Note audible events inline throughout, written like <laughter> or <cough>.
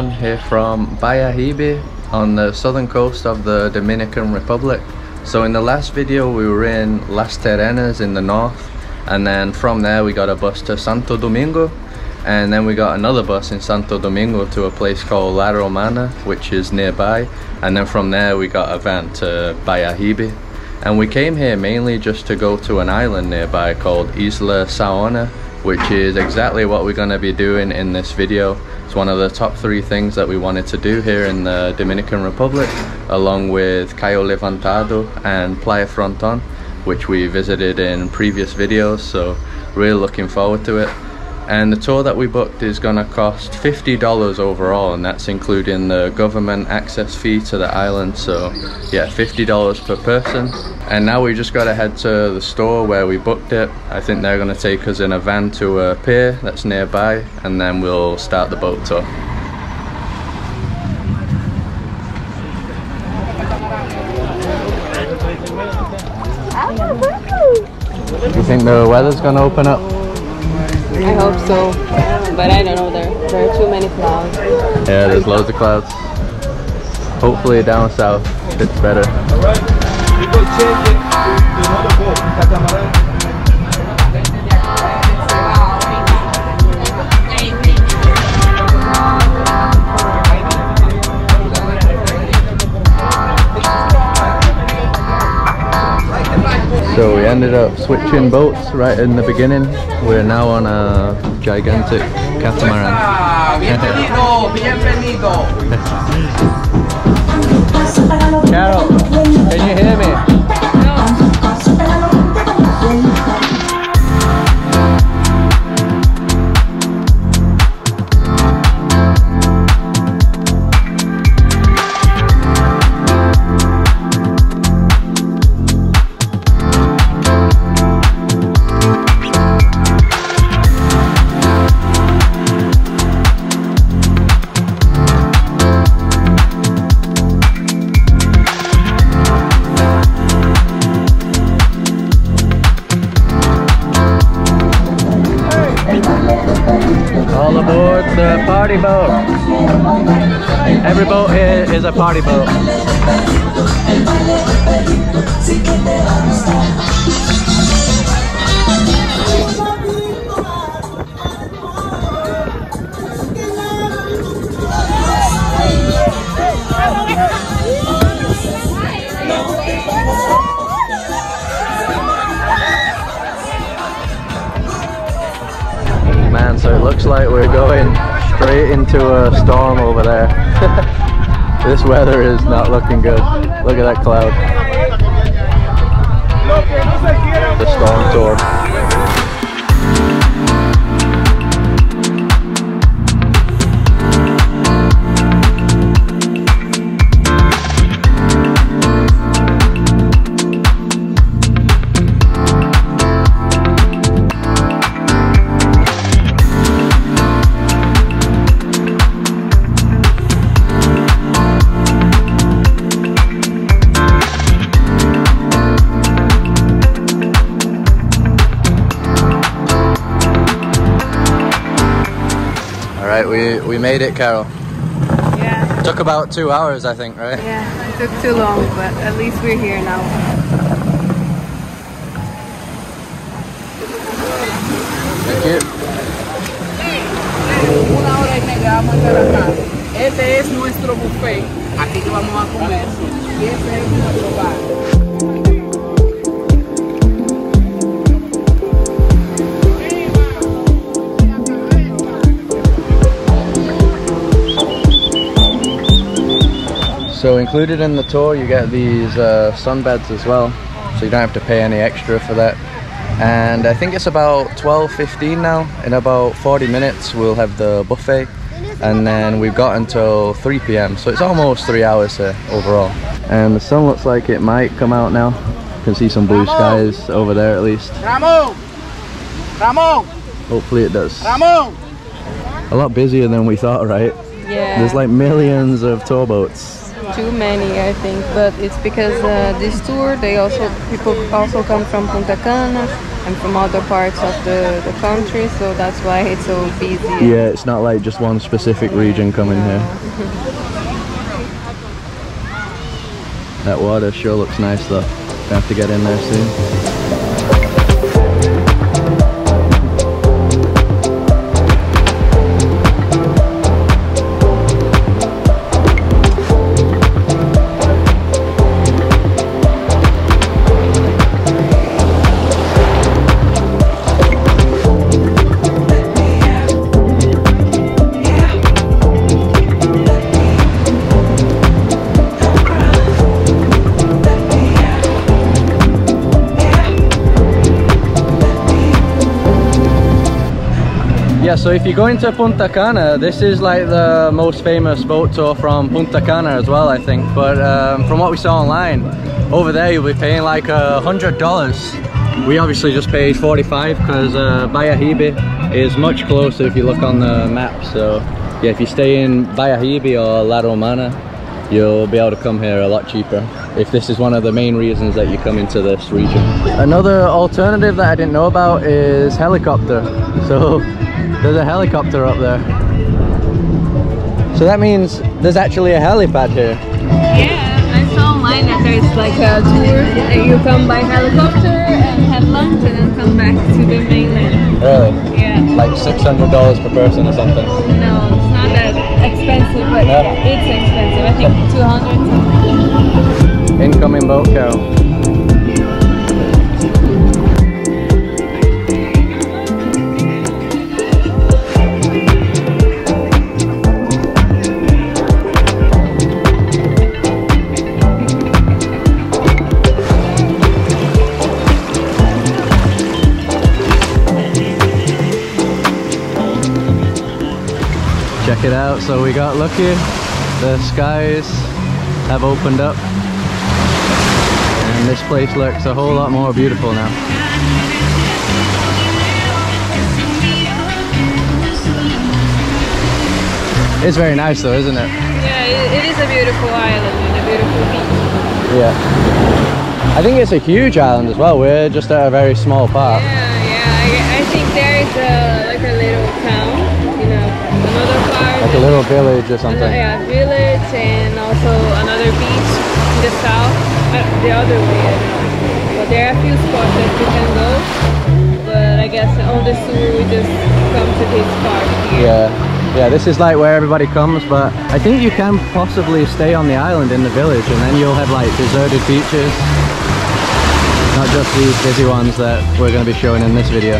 everyone, here from Bayahibe on the southern coast of the Dominican Republic. So in the last video we were in Las Terrenas in the north and then from there we got a bus to Santo Domingo and then we got another bus in Santo Domingo to a place called La Romana which is nearby and then from there we got a van to Bayahibe and we came here mainly just to go to an island nearby called Isla Saona which is exactly what we're going to be doing in this video. It's one of the top three things that we wanted to do here in the Dominican Republic along with Cayo Levantado and Playa Fronton which we visited in previous videos so really looking forward to it and the tour that we booked is gonna cost $50 overall and that's including the government access fee to the island. So yeah $50 per person. And now we just gotta head to the store where we booked it. I think they're gonna take us in a van to a pier that's nearby and then we'll start the boat tour. You think the weather's gonna open up? So, but I don't know. There, there are too many clouds. Yeah, there's loads of clouds. Hopefully down south it's better. Ended up switching boats right in the beginning. We're now on a gigantic catamaran. <laughs> Carol, can you hear me? Boat. Every boat here is a party boat. Man, so it looks like we're going straight into a storm over there. <laughs> this weather is not looking good. Look at that cloud. The storm tour. Right, we we made it, Carol. Yeah, Took about two hours, I think, right? yeah. It took too long, but at least we're here now. Thank you. Una hora y media vamos a estar acá. Este es nuestro buffet. Aquí que vamos a comer. Y este es nuestro bar. So included in the tour, you get these uh, sunbeds as well, so you don't have to pay any extra for that. And I think it's about 12.15 now. In about 40 minutes, we'll have the buffet, and then we've got until 3 p.m. So it's almost three hours here overall. And the sun looks like it might come out now. You can see some blue skies over there at least. Ramón. Ramón. Hopefully it does. Ramón. A lot busier than we thought, right? Yeah. There's like millions of tour boats. Too many, I think, but it's because uh, this tour they also people also come from Punta Cana and from other parts of the, the country, so that's why it's so busy. Yeah, it's not like just one specific region coming here. <laughs> That water sure looks nice though. We have to get in there soon. Yeah, so if you're going to Punta Cana, this is like the most famous boat tour from Punta Cana as well, I think. But um, from what we saw online, over there you'll be paying like a hundred dollars. We obviously just paid 45 because uh, Bayahibe is much closer if you look on the map. So yeah, if you stay in Bayahibe or La Romana, you'll be able to come here a lot cheaper if this is one of the main reasons that you come into this region. Another alternative that I didn't know about is helicopter. <laughs> So there's a helicopter up there. So that means there's actually a helipad here. Yeah, I saw online that there's like a tour that you come by helicopter and have lunch and then come back to the mainland. Really? Yeah. Like $600 per person or something. No, but No. it's expensive. I think 200 Incoming boat cow. So we got lucky. The skies have opened up. And this place looks a whole lot more beautiful now. It's very nice though, isn't it? Yeah, it, it is a beautiful island and a beautiful beach. Yeah. I think it's a huge island as well. We're just at a very small part. Yeah, yeah. I, I think there is a like a little town, Like a little village or Another, something. yeah, village and also another beach in the south, uh, the other way. I don't know. But there are a few spots that you can go. But I guess on the tour we just come to this part here. Yeah. Yeah, this is like where everybody comes, but I think you can possibly stay on the island in the village and then you'll have like deserted beaches. Not just these busy ones that we're going to be showing in this video.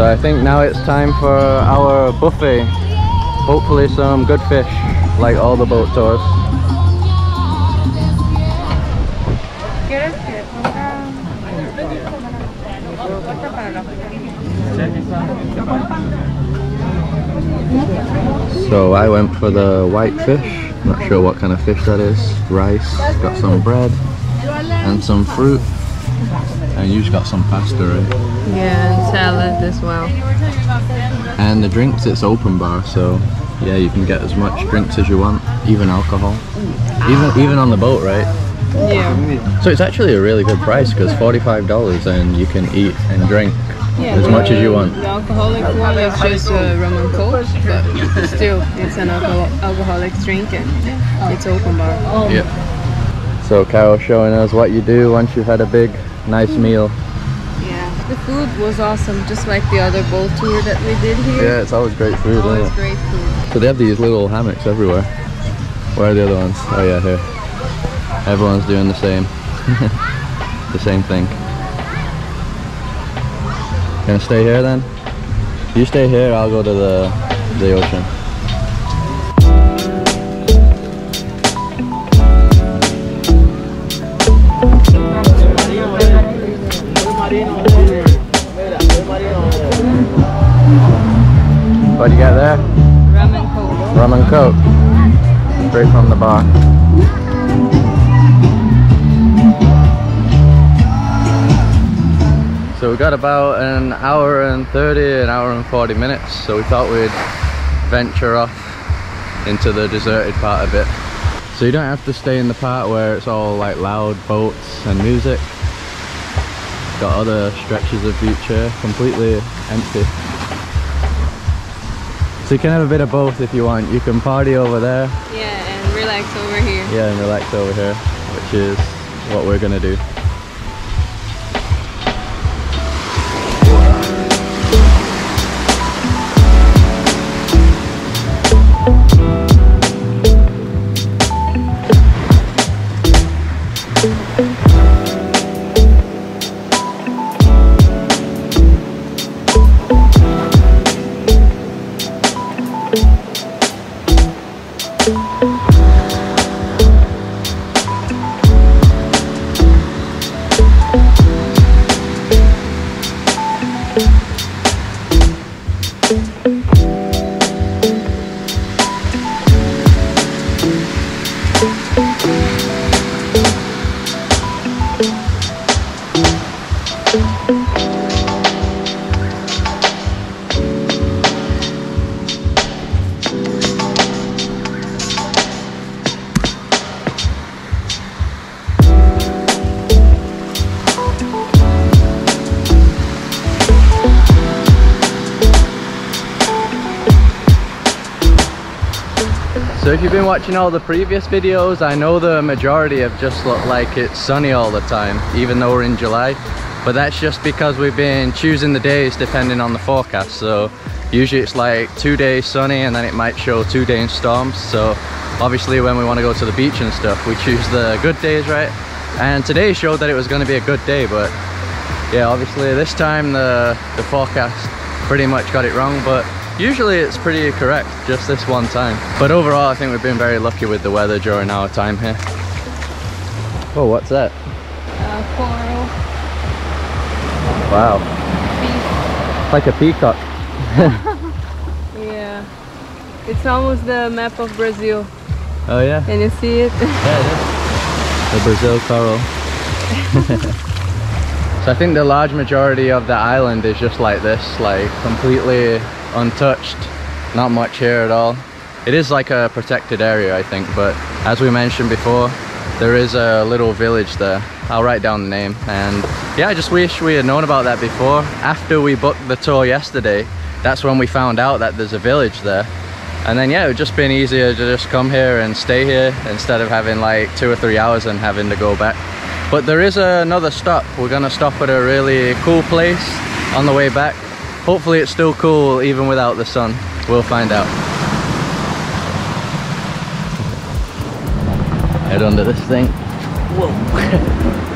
So I think now it's time for our buffet. Hopefully some good fish, like all the boat tours. ¿Quieres que ponga corta para la So I went for the white fish. Not sure what kind of fish that is. Rice, got some bread, and some fruit. And you just got some pasta, right? Yeah, and salad as well. And the drinks, it's open bar, so yeah, you can get as much drinks as you want, even alcohol. Even even on the boat, right? Yeah. So it's actually a really good price because $45 and you can eat and drink Yeah, as much as you want. The alcoholic one is just uh, rum and coke, but still, it's an alcohol alcoholic drink and it's open bar. Yeah. So Carol's showing us what you do once you've had a big, nice meal. Yeah. The food was awesome, just like the other boat tour that we did here. Yeah, it's always great food, Always isn't it? great food. So they have these little hammocks everywhere. Where are the other ones? Oh yeah, here. Everyone's doing the same. <laughs> the same thing. Gonna stay here then? You stay here, I'll go to the the ocean. What'd you get there? Rum and coke. Rum and Coke. Straight from the bar. So we got about an hour and 30, an hour and 40 minutes. So we thought we'd venture off into the deserted part a bit. So you don't have to stay in the part where it's all like loud boats and music. Got other stretches of beach here, completely empty. So you can have a bit of both if you want. You can party over there. Yeah, and relax over here. Yeah, and relax over here, which is what we're gonna do. You've been watching all the previous videos, I know the majority have just looked like it's sunny all the time, even though we're in July. But that's just because we've been choosing the days depending on the forecast. So usually it's like two days sunny and then it might show two days storms. So obviously when we want to go to the beach and stuff, we choose the good days, right? And today showed that it was going to be a good day, but yeah, obviously this time the, the forecast pretty much got it wrong, but Usually it's pretty correct, just this one time. But overall, I think we've been very lucky with the weather during our time here. Oh, what's that? Uh, coral. Wow. Like a peacock. <laughs> Yeah. It's almost the map of Brazil. Oh yeah? Can you see it? Yeah, it is. The Brazil coral. <laughs> so I think the large majority of the island is just like this, like completely untouched not much here at all. It is like a protected area i think but as we mentioned before there is a little village there. I'll write down the name and yeah i just wish we had known about that before. After we booked the tour yesterday that's when we found out that there's a village there. And then yeah it would just been easier to just come here and stay here instead of having like two or three hours and having to go back. But there is another stop. We're gonna stop at a really cool place on the way back Hopefully it's still cool even without the sun. We'll find out. Head under this thing. Whoa. <laughs>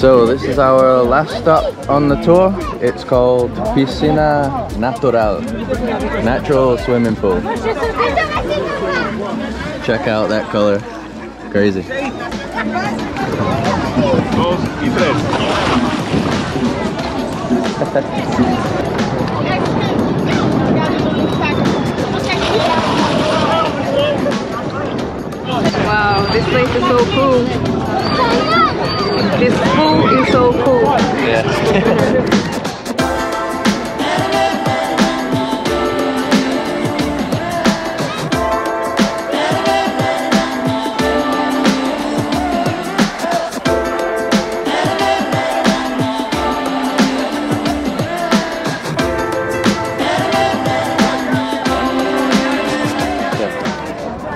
So this is our last stop on the tour. It's called Piscina Natural, natural swimming pool. Check out that color, crazy. Wow, this place is so cool. This pool is so cool. Yeah. <laughs>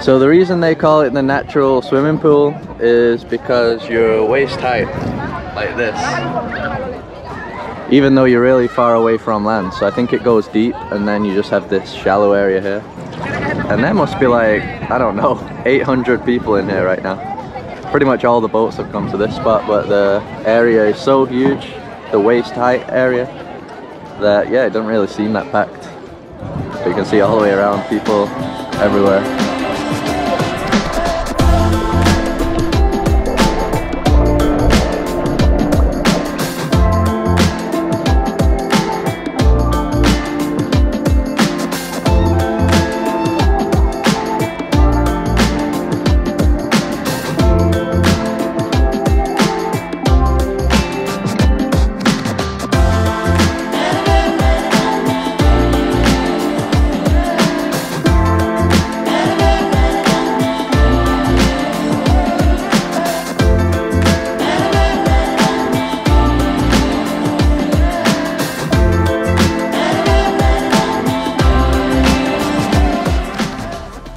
So the reason they call it the natural swimming pool is because you're waist height, like this. Even though you're really far away from land. So I think it goes deep and then you just have this shallow area here. And there must be like, I don't know, <laughs> 800 people in here right now. Pretty much all the boats have come to this spot, but the area is so huge, the waist height area, that yeah, it doesn't really seem that packed. But you can see all the way around, people everywhere.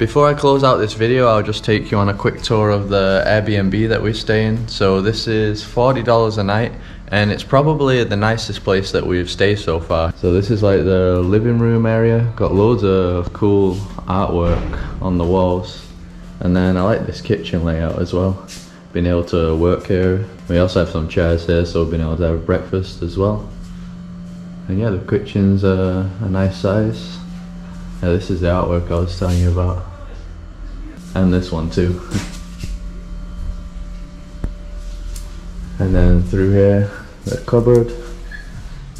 Before I close out this video, I'll just take you on a quick tour of the Airbnb that we stay in. So this is $40 a night and it's probably the nicest place that we've stayed so far. So this is like the living room area, got loads of cool artwork on the walls. And then I like this kitchen layout as well. Being able to work here. We also have some chairs here, so been able to have breakfast as well. And yeah, the kitchen's a, a nice size. Yeah, this is the artwork I was telling you about. And this one too. and then through here, the cupboard.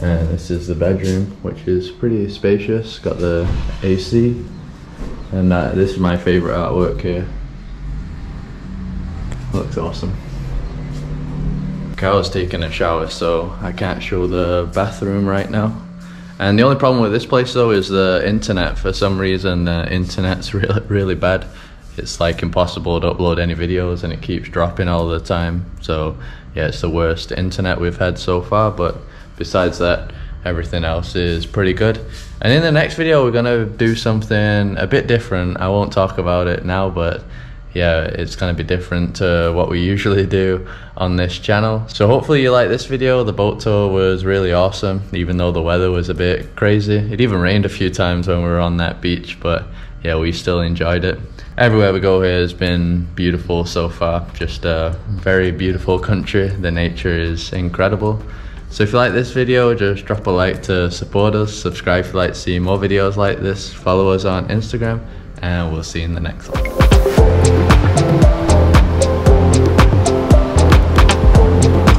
And this is the bedroom, which is pretty spacious. Got the AC. And uh, this is my favorite artwork here. Looks awesome. Carol's taking a shower, so I can't show the bathroom right now. And the only problem with this place though is the internet. For some reason, the internet's <laughs> really, really bad. It's like impossible to upload any videos and it keeps dropping all the time. So yeah, it's the worst internet we've had so far. But besides that, everything else is pretty good. And in the next video, we're gonna do something a bit different. I won't talk about it now, but yeah, it's to be different to what we usually do on this channel. So hopefully you like this video. The boat tour was really awesome, even though the weather was a bit crazy. It even rained a few times when we were on that beach, but yeah, we still enjoyed it. Everywhere we go here has been beautiful so far. Just a very beautiful country. The nature is incredible. So if you like this video, just drop a like to support us. Subscribe if you like to see more videos like this. Follow us on Instagram and we'll see you in the next one.